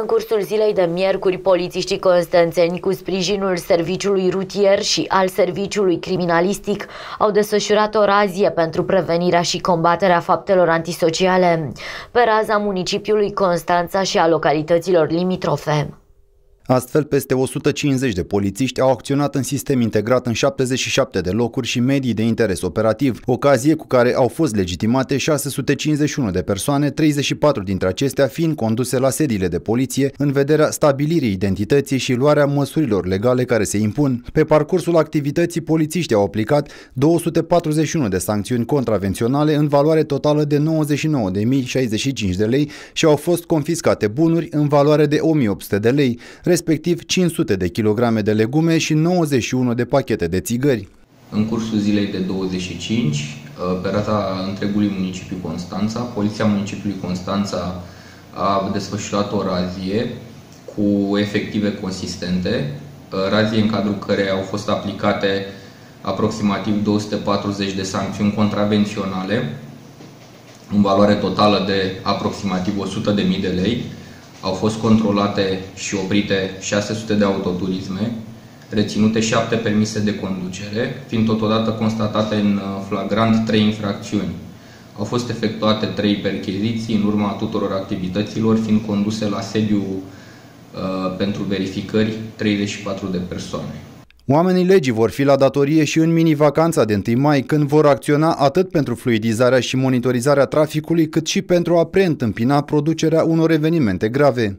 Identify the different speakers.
Speaker 1: În cursul zilei de miercuri, polițiștii constanțeni, cu sprijinul serviciului rutier și al serviciului criminalistic, au desfășurat o razie pentru prevenirea și combaterea faptelor antisociale pe raza municipiului Constanța și a localităților limitrofe.
Speaker 2: Astfel, peste 150 de polițiști au acționat în sistem integrat în 77 de locuri și medii de interes operativ, ocazie cu care au fost legitimate 651 de persoane, 34 dintre acestea fiind conduse la sediile de poliție în vederea stabilirii identității și luarea măsurilor legale care se impun. Pe parcursul activității, polițiștii au aplicat 241 de sancțiuni contravenționale în valoare totală de 99.065 de lei și au fost confiscate bunuri în valoare de 1.800 de lei, respectiv 500 de kilograme de legume și 91 de pachete de țigări.
Speaker 3: În cursul zilei de 25, uh, pe rata întregului municipiu Constanța, Poliția Municipiului Constanța a desfășurat o razie cu efective consistente, uh, razie în cadrul care au fost aplicate aproximativ 240 de sancțiuni contravenționale, în valoare totală de aproximativ 100.000 de lei, au fost controlate și oprite 600 de autoturisme, reținute 7 permise de conducere, fiind totodată constatate în uh, flagrant 3 infracțiuni. Au fost efectuate 3 percheziții în urma tuturor activităților, fiind conduse la sediu uh, pentru verificări 34 de persoane.
Speaker 2: Oamenii legii vor fi la datorie și în mini-vacanța de 1 mai, când vor acționa atât pentru fluidizarea și monitorizarea traficului, cât și pentru a preîntâmpina producerea unor evenimente grave.